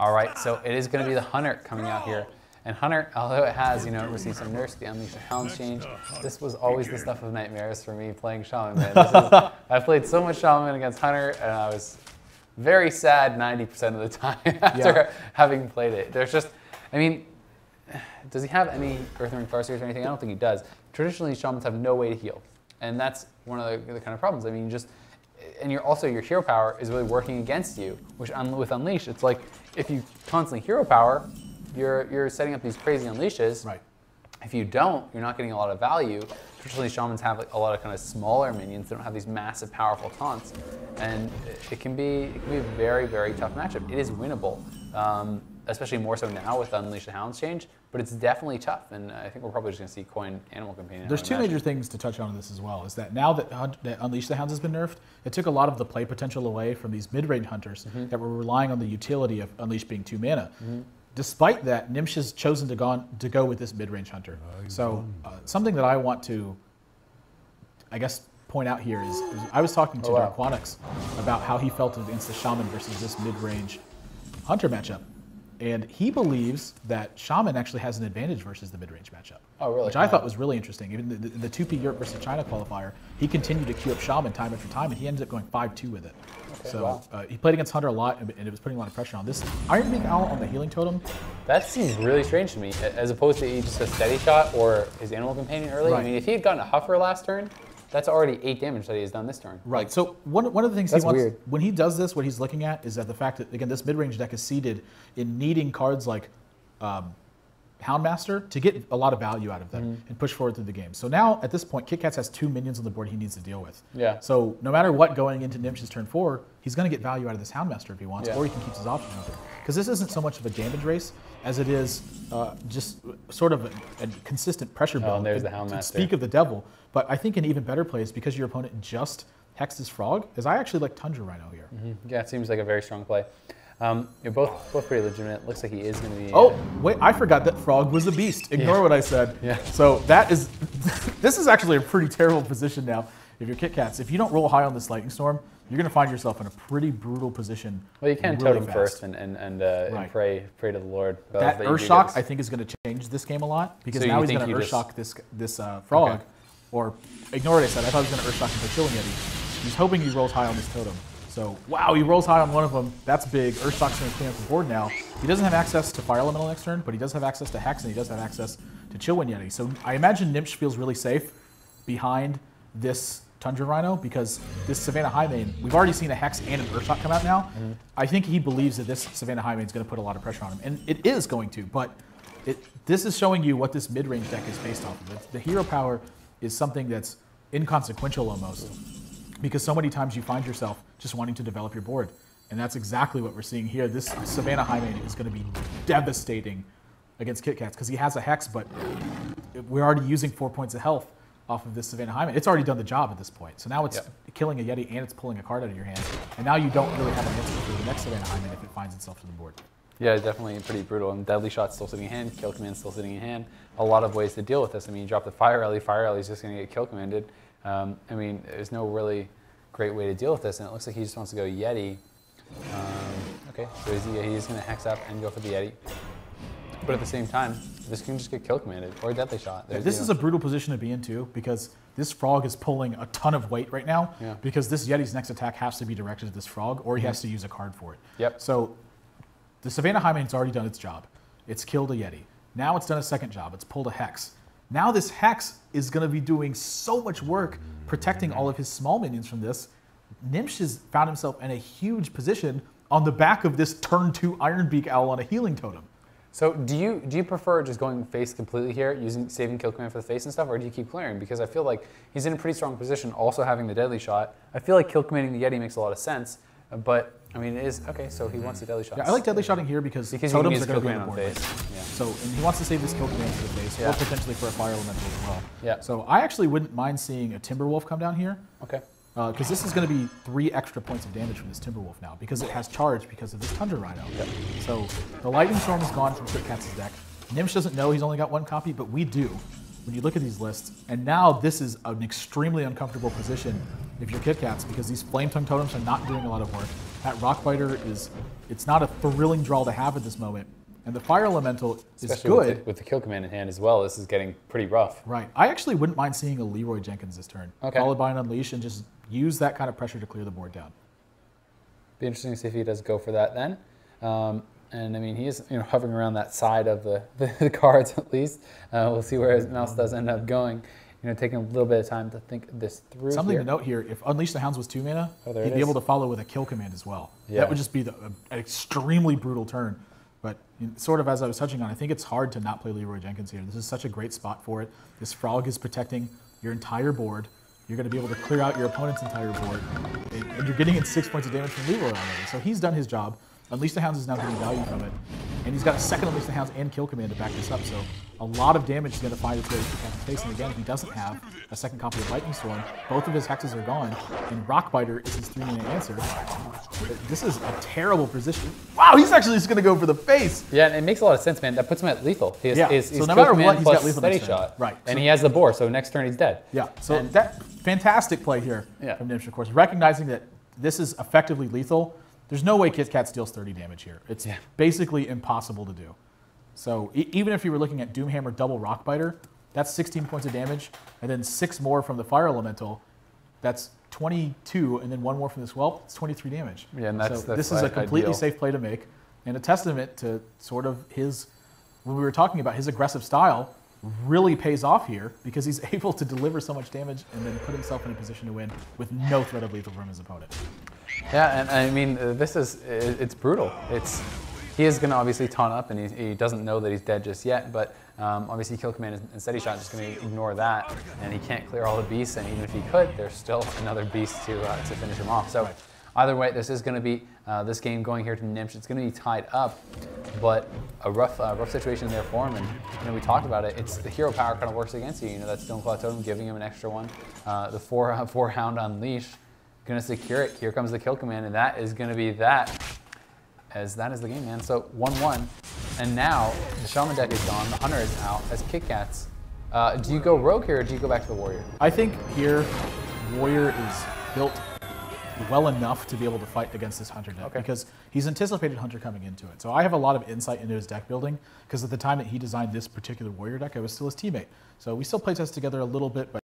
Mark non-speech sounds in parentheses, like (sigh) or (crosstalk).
All right, so it is going to be the Hunter coming out here. And Hunter, although it has, you know, received some nerfs, the Unleash the Hound change, this was always the stuff of nightmares for me playing Shaman, man. Is, (laughs) I played so much Shaman against Hunter, and I was very sad 90% of the time (laughs) after Yeah. having played it. There's just, I mean, does he have any Earthen Ring Farseers or anything? I don't think he does. Traditionally, Shamans have no way to heal. And that's one of the, the kind of problems. I mean, just, and you're also, your hero power is really working against you, which un, with Unleash, it's like, if you constantly hero power, you're, you're setting up these crazy unleashes. Right. If you don't, you're not getting a lot of value. Traditionally, shamans have like a lot of kind of smaller minions. They don't have these massive, powerful taunts, and it, it can be it can be a very, very tough matchup. It is winnable, um, especially more so now with the Unleash the Hounds change. But it's definitely tough, and I think we're probably just going to see coin Animal Companion. There's two imagine. major things to touch on in this as well. Is that now that, Hunt, that Unleash the Hounds has been nerfed, it took a lot of the play potential away from these mid-range hunters Mm-hmm. that were relying on the utility of Unleash being two mana. Despite that, Gnimsh has chosen to, gone, to go with this mid-range hunter. So uh, something that I want to, I guess, point out here is, is I was talking to Oh, wow. Darquanix about how he felt against the Shaman versus this mid-range hunter matchup. And he believes that Shaman actually has an advantage versus the mid-range matchup. Oh, really? Which I Yeah. thought was really interesting. Even the, the, the 2P Europe versus China qualifier, he continued to queue up Shaman time after time, and he ended up going 5-2 with it. so wow. uh, he played against Hunter a lot, and, and it was putting a lot of pressure on. This Ironbeak Owl on the healing totem, That seems really strange to me, as opposed to just a steady shot or his Animal Companion early. I mean, if he had gotten a Huffer last turn, that's already eight damage that he has done this turn. Right. so one, one of the things That's he wants weird. when he does this, what he's looking at is that the fact that again this mid-range deck is seeded in needing cards like um, Houndmaster to get a lot of value out of them Mm-hmm. and push forward through the game. So now at this point, Kitkatz has two minions on the board he needs to deal with. Yeah. So no matter what going into Gnimsh's turn four, he's going to get value out of this Houndmaster if he wants, Yeah. or he can keep his options open. Because this isn't so much of a damage race as it is uh, just sort of a, a consistent pressure build. Oh, and there's the Houndmaster. Speak of the devil, but I think an even better play is because your opponent just hexes frog, is I actually like Tundra Rhino here. Yeah, it seems like a very strong play. Um, you're both both pretty legitimate. Looks like he is going to be. Oh, wait, I forgot that frog was a beast. Ignore Yeah. what I said. Yeah. So that is, (laughs) this is actually a pretty terrible position now if you're Kitkatz. If you don't roll high on this lightning storm, you're going to find yourself in a pretty brutal position. well, you can really totem fast. first and and and, uh, and pray pray to the Lord. That do Earth Shock. I think, is going to change this game a lot because So now he's going to you just- this this uh, frog, Okay. or ignore what I said. I thought he was going to Earth Shock into Chillwind Yeti. He's hoping he rolls high on this totem. So wow, he rolls high on one of them. That's big. Earth Shock's going to clean up the board now. He doesn't have access to Fire Elemental next turn, but he does have access to Hex and he does have access to Chillwind Yeti. So I imagine Gnimsh feels really safe behind this Tundra Rhino because this Savannah Highmane, we've already seen a Hex and an Earth Shock come out now. Mm-hmm. I think he believes that this Savannah Highmane is going to put a lot of pressure on him, and it is going to. But it, this is showing you what this mid-range deck is based off of. It's- The hero power is something that's inconsequential almost, because so many times you find yourself just wanting to develop your board, and that's exactly what we're seeing here. This Savannah Highmane is going to be devastating against Kitkatz because he has a Hex, but we're already using four points of health off of this Savannah Highmane. It's already done the job at this point. So now it's Yep. killing a Yeti and it's pulling a card out of your hand. And now you don't really have an answer for the next Savannah Highmane if it finds itself to the board. Yeah, definitely pretty brutal. And Deadly Shot's still sitting in hand, Kill Command's still sitting in hand. A lot of ways to deal with this. I mean, you drop the Fire Rally, Fire Rally's just going to get Kill Commanded. Um, I mean, there's no really great way to deal with this, and it looks like he just wants to go Yeti. Um, okay, so he's, he's going to Hex up and go for the Yeti. But at the same time, this can just get Kill Commanded or Deadly Shot. There's, This you is a brutal position to be in too because this frog is pulling a ton of weight right now Yeah. because this Yeti's next attack has to be directed at this frog or he has to use a card for it. Yep. So the Savannah Highmane's already done its job. It's killed a Yeti. Now it's done a second job. It's pulled a Hex. Now this Hex is going to be doing so much work protecting all of his small minions from this. Gnimsh has found himself in a huge position on the back of this turn two Ironbeak Owl on a healing totem. So do you do you prefer just going face completely here, using saving kill command for the face and stuff, or do you keep clearing? Because I feel like he's in a pretty strong position, also having the deadly shot. I feel like kill commanding the Yeti makes a lot of sense, but I mean it is okay. So he wants the deadly shot. Yeah, I like deadly shotting here because, Because can totems are going to be on the board. face. Yeah. So and he wants to save this kill command for the face, Yeah. or potentially for a fire elemental as well. Yeah. So I actually wouldn't mind seeing a Timberwolf come down here. Okay. Uh, because this is going to be three extra points of damage from this Timberwolf now because it has charge because of this Tundra Rhino. Yep. So the Lightning Storm is gone from Kitkatz's deck. Gnimsh doesn't know he's only got one copy, but we do when you look at these lists. And now this is an extremely uncomfortable position if you're Kitkatz because these Flametongue Totems are not doing a lot of work. That Rockbiter is, it's not a thrilling draw to have at this moment. And the Fire Elemental is Especially good. With the, with the kill command in hand as well, this is getting pretty rough. Right. I actually wouldn't mind seeing a Leeroy Jenkins this turn, Okay. followed by an Unleash, and just use that kind of pressure to clear the board down. Be interesting to see if he does go for that then. Um, and I mean, he is you know hovering around that side of the, (laughs) the, cards at least. Uh, we'll see where his mouse does end up going. You know, taking a little bit of time to think this through. Something here. to note here: if Unleash the Hounds was two mana, Oh, he'd be able to follow with a kill command as well. Yeah. That would just be the, uh, an extremely brutal turn. But you know, sort of as I was touching on, I think it's hard to not play Leeroy Jenkins here. This is such a great spot for it. This frog is protecting your entire board. You're going to be able to clear out your opponent's entire board, and and you're getting in six points of damage from Leeroy already. So he's done his job. Unleash the Hounds is now getting value from it, and he's got a second Unleash the Hounds and kill command to back this up. So a lot of damage is going to find its way to Captain Face. And again, he doesn't have a second copy of Lightning Storm. Both of his hexes are gone, and Rockbiter is his three-minute answer. This is a terrible position. Wow, he's actually just going to go for the face. Yeah, and it makes a lot of sense, man. That puts him at lethal. He has, Yeah, he has- so he's no matter what, he's got lethal steady next turn. shot. Right, And so- he has the boar, so next turn he's dead. Yeah, so And- that fantastic play here Yeah. from Gnimsh, of course, recognizing that this is effectively lethal. There's no way Kit Kat steals 30 damage here. It's Yeah. basically impossible to do. So e- even if you were looking at Doomhammer double Rockbiter, that's 16 points of damage, and then six more from the Fire Elemental. That's 22, and then one more from this Whelp. It's 23 damage. Yeah, and that's- so that's this is a uh, completely ideal. safe play to make, and a testament to sort of his. When we were talking about his aggressive style, really pays off here because he's (laughs) able to deliver so much damage and then put himself in a position to win with no threat of lethal from his opponent. Yeah, and I mean, uh, this is, it's brutal. It's he is going to obviously taunt up, and he, he doesn't know that he's dead just yet. But um, obviously, kill command and- steady shot just going to ignore that, and he can't clear all the beasts. And even if he could, there's still (laughs) another beast to uh, to finish him off. So. Either way, this is going to be uh, this game going here to Gnimsh. It's going to be tied up, but a rough, uh, rough situation there for him. And you know, we talked about it. It's the hero power kind of works against you. You know, that Stoneclaw Totem giving him an extra one. Uh, the four, (laughs) four Hound Unleash going to secure it. Here comes the kill command, and that is going to be that. As that is the game, man. So 1-1, and now the Shaman deck is gone. The Hunter is out as Kitkatz. Uh, do you go Rogue here, or do you go back to the Warrior? I think here, Warrior is built well enough to be able to fight against this Hunter deck Okay. because he's anticipated Hunter coming into it. So I have a lot of insight into his deck building because at the time that he designed this particular Warrior deck, I was still his teammate. So we still playtest together a little bit, but